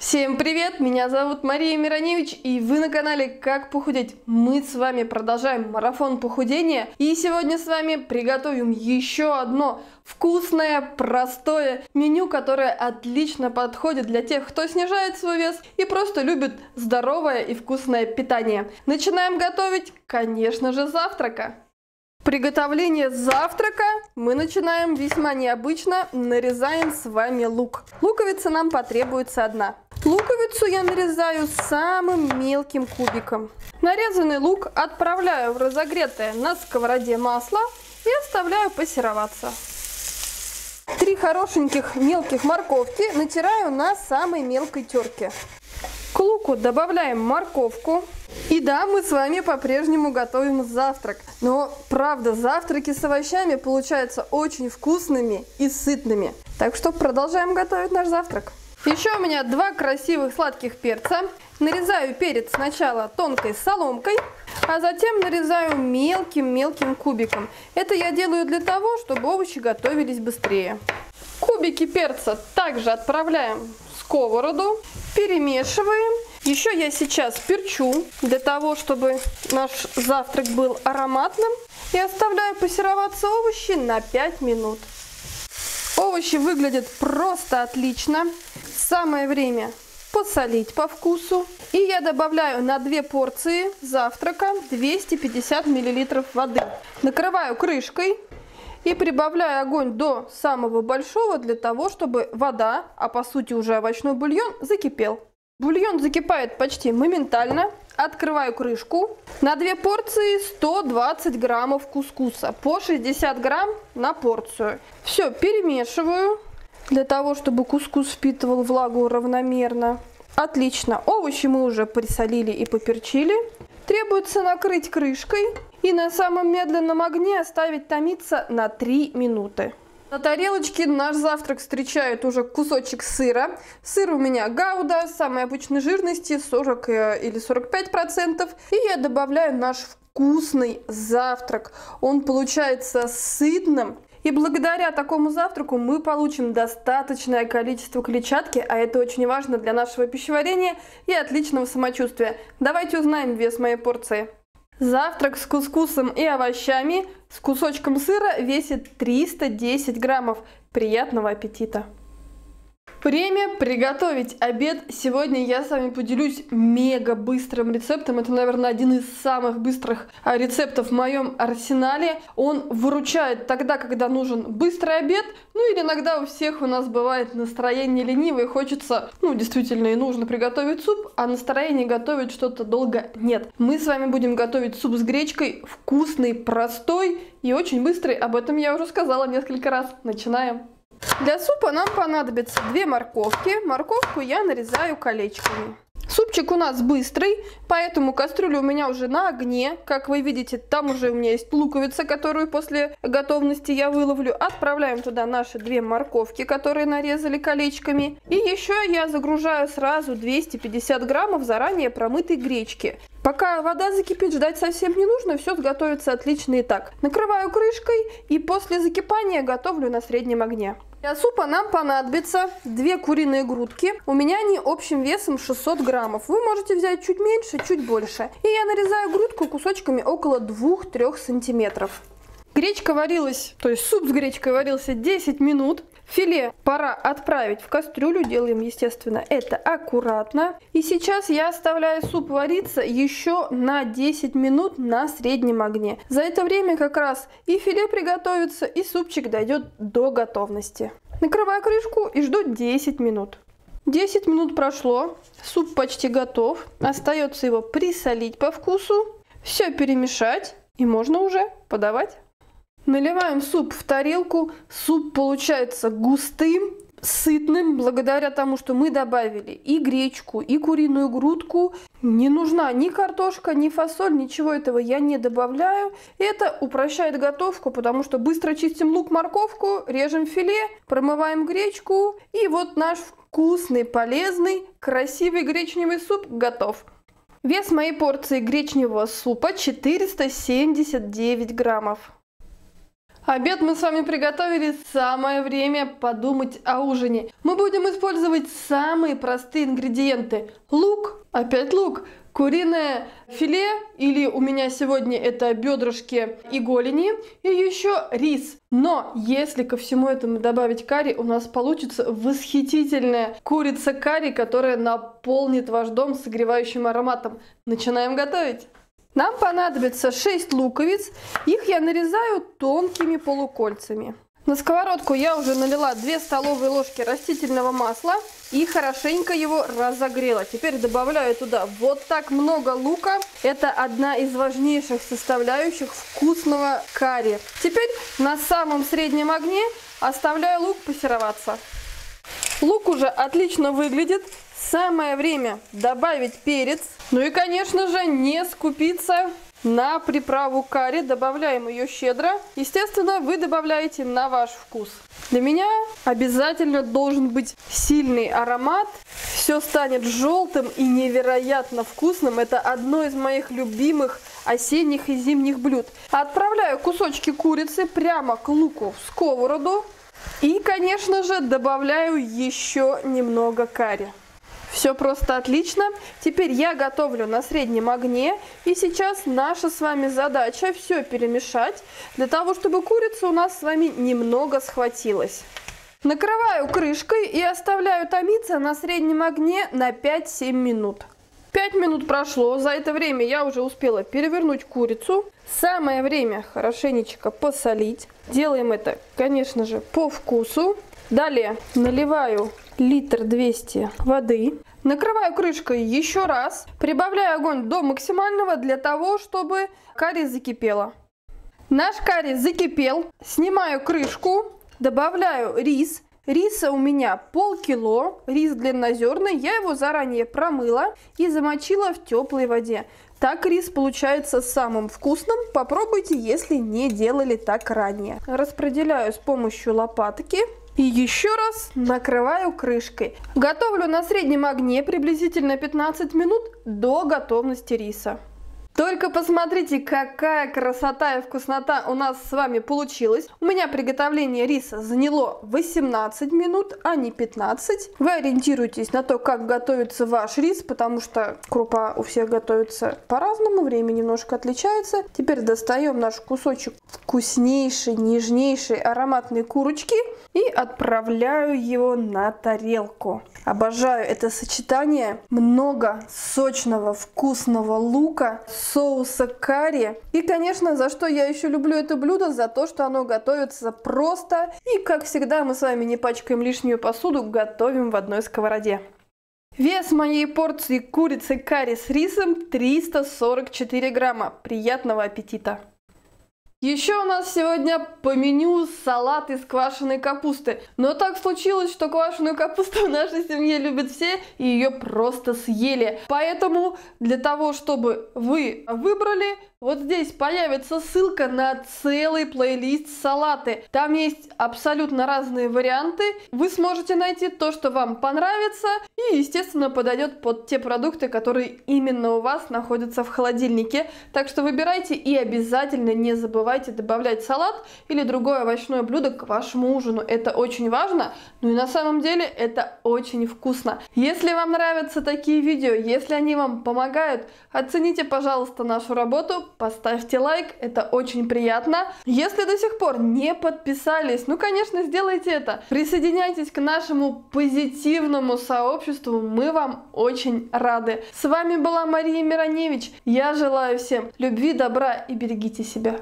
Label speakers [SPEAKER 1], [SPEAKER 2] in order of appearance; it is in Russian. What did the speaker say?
[SPEAKER 1] Всем привет! Меня зовут Мария Мироневич и вы на канале Как похудеть. Мы с вами продолжаем марафон похудения и сегодня с вами приготовим еще одно вкусное, простое меню, которое отлично подходит для тех, кто снижает свой вес и просто любит здоровое и вкусное питание. Начинаем готовить, конечно же, завтрака. Приготовление завтрака мы начинаем весьма необычно, нарезаем с вами лук. Луковица нам потребуется одна. Луковицу я нарезаю самым мелким кубиком. Нарезанный лук отправляю в разогретое на сковороде масло и оставляю пассероваться. Три хорошеньких мелких морковки натираю на самой мелкой терке. К луку добавляем морковку, и да, мы с вами по-прежнему готовим завтрак. Но, правда, завтраки с овощами получаются очень вкусными и сытными. Так что продолжаем готовить наш завтрак. Еще у меня два красивых сладких перца. Нарезаю перец сначала тонкой соломкой, а затем нарезаю мелким-мелким кубиком. Это я делаю для того, чтобы овощи готовились быстрее. Кубики перца также отправляем в сковороду, перемешиваем еще я сейчас перчу, для того, чтобы наш завтрак был ароматным. И оставляю пассероваться овощи на 5 минут. Овощи выглядят просто отлично. Самое время посолить по вкусу. И я добавляю на 2 порции завтрака 250 мл воды. Накрываю крышкой и прибавляю огонь до самого большого для того, чтобы вода, а по сути уже овощной бульон, закипел. Бульон закипает почти моментально. Открываю крышку. На две порции 120 граммов кускуса. По 60 грамм на порцию. Все, перемешиваю. Для того, чтобы кускус впитывал влагу равномерно. Отлично. Овощи мы уже присолили и поперчили. Требуется накрыть крышкой и на самом медленном огне оставить томиться на 3 минуты. На тарелочке наш завтрак встречает уже кусочек сыра. Сыр у меня гауда, самой обычной жирности 40 э, или 45 процентов. И я добавляю наш вкусный завтрак. Он получается сытным. И благодаря такому завтраку мы получим достаточное количество клетчатки, а это очень важно для нашего пищеварения и отличного самочувствия. Давайте узнаем вес моей порции. Завтрак с кускусом и овощами с кусочком сыра весит 310 граммов. Приятного аппетита! Время приготовить обед. Сегодня я с вами поделюсь мега быстрым рецептом. Это, наверное, один из самых быстрых а, рецептов в моем арсенале. Он выручает тогда, когда нужен быстрый обед. Ну или иногда у всех у нас бывает настроение ленивое, хочется, ну действительно и нужно приготовить суп, а настроение готовить что-то долго нет. Мы с вами будем готовить суп с гречкой, вкусный, простой и очень быстрый. Об этом я уже сказала несколько раз. Начинаем. Для супа нам понадобится две морковки. Морковку я нарезаю колечками. Супчик у нас быстрый, поэтому кастрюля у меня уже на огне. Как вы видите, там уже у меня есть луковица, которую после готовности я выловлю. Отправляем туда наши две морковки, которые нарезали колечками. И еще я загружаю сразу 250 граммов заранее промытой гречки. Пока вода закипит, ждать совсем не нужно, все сготовится отлично и так. Накрываю крышкой и после закипания готовлю на среднем огне. Для супа нам понадобится две куриные грудки. У меня они общим весом 600 граммов. Вы можете взять чуть меньше, чуть больше. И я нарезаю грудку кусочками около 2-3 сантиметров. Гречка варилась, то есть суп с гречкой варился 10 минут. Филе пора отправить в кастрюлю, делаем, естественно, это аккуратно. И сейчас я оставляю суп вариться еще на 10 минут на среднем огне. За это время как раз и филе приготовится, и супчик дойдет до готовности. Накрываю крышку и жду 10 минут. 10 минут прошло, суп почти готов. Остается его присолить по вкусу, все перемешать и можно уже подавать. Наливаем суп в тарелку. Суп получается густым, сытным, благодаря тому, что мы добавили и гречку, и куриную грудку. Не нужна ни картошка, ни фасоль, ничего этого я не добавляю. Это упрощает готовку, потому что быстро чистим лук, морковку, режем филе, промываем гречку. И вот наш вкусный, полезный, красивый гречневый суп готов. Вес моей порции гречневого супа 479 граммов. Обед мы с вами приготовили, самое время подумать о ужине. Мы будем использовать самые простые ингредиенты. Лук, опять лук, куриное филе, или у меня сегодня это бедрышки и голени, и еще рис. Но если ко всему этому добавить карри, у нас получится восхитительная курица карри, которая наполнит ваш дом согревающим ароматом. Начинаем готовить! Нам понадобится 6 луковиц, их я нарезаю тонкими полукольцами. На сковородку я уже налила 2 столовые ложки растительного масла и хорошенько его разогрела. Теперь добавляю туда вот так много лука. Это одна из важнейших составляющих вкусного карри. Теперь на самом среднем огне оставляю лук пассероваться. Лук уже отлично выглядит. Самое время добавить перец. Ну и, конечно же, не скупиться на приправу карри. Добавляем ее щедро. Естественно, вы добавляете на ваш вкус. Для меня обязательно должен быть сильный аромат. Все станет желтым и невероятно вкусным. Это одно из моих любимых осенних и зимних блюд. Отправляю кусочки курицы прямо к луку в сковороду. И, конечно же, добавляю еще немного карри. Все просто отлично. Теперь я готовлю на среднем огне. И сейчас наша с вами задача все перемешать, для того, чтобы курица у нас с вами немного схватилась. Накрываю крышкой и оставляю томиться на среднем огне на 5-7 минут. 5 минут прошло, за это время я уже успела перевернуть курицу. Самое время хорошенечко посолить. Делаем это, конечно же, по вкусу. Далее наливаю литр 200 воды. Накрываю крышкой еще раз. Прибавляю огонь до максимального для того, чтобы карри закипела. Наш карри закипел. Снимаю крышку. Добавляю рис. Риса у меня полкило, рис длиннозерный, я его заранее промыла и замочила в теплой воде. Так рис получается самым вкусным, попробуйте, если не делали так ранее. Распределяю с помощью лопатки и еще раз накрываю крышкой. Готовлю на среднем огне приблизительно 15 минут до готовности риса. Только посмотрите, какая красота и вкуснота у нас с вами получилась. У меня приготовление риса заняло 18 минут, а не 15. Вы ориентируйтесь на то, как готовится ваш рис, потому что крупа у всех готовится по-разному, время немножко отличается. Теперь достаем наш кусочек вкуснейшей, нежнейшей ароматной курочки и отправляю его на тарелку. Обожаю это сочетание. Много сочного, вкусного лука, соуса карри. И, конечно, за что я еще люблю это блюдо, за то, что оно готовится просто. И, как всегда, мы с вами не пачкаем лишнюю посуду, готовим в одной сковороде. Вес моей порции курицы карри с рисом 344 грамма. Приятного аппетита! Еще у нас сегодня по меню салат из квашеной капусты. Но так случилось, что квашеную капусту в нашей семье любят все и ее просто съели. Поэтому для того, чтобы вы выбрали вот здесь появится ссылка на целый плейлист салаты. Там есть абсолютно разные варианты. Вы сможете найти то, что вам понравится и, естественно, подойдет под те продукты, которые именно у вас находятся в холодильнике. Так что выбирайте и обязательно не забывайте добавлять салат или другое овощное блюдо к вашему ужину. Это очень важно, ну и на самом деле это очень вкусно. Если вам нравятся такие видео, если они вам помогают, оцените, пожалуйста, нашу работу, поставьте лайк, это очень приятно. Если до сих пор не подписались, ну, конечно, сделайте это. Присоединяйтесь к нашему позитивному сообществу, мы вам очень рады. С вами была Мария Мироневич, я желаю всем любви, добра и берегите себя.